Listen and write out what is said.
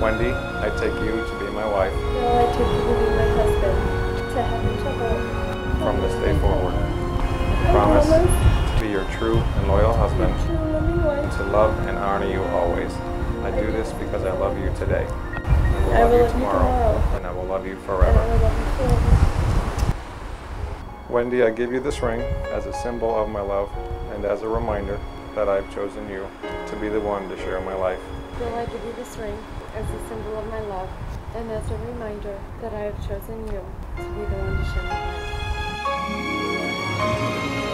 Wendy, I take you to be my wife Bill I take you to be my husband, to heaven to hold? from this day forward. I Promise to be your true and loyal husband True and to love and honor you always. I do this because I love you today. I I will love will you love you tomorrow. tomorrow. And I will love you And I will love you forever. Wendy, I give you this ring as a symbol of my love and as a reminder that I've chosen you to be the one to share my life. Bill I give you this ring as a symbol of my love and as a reminder that I have chosen you to be the one to share my life?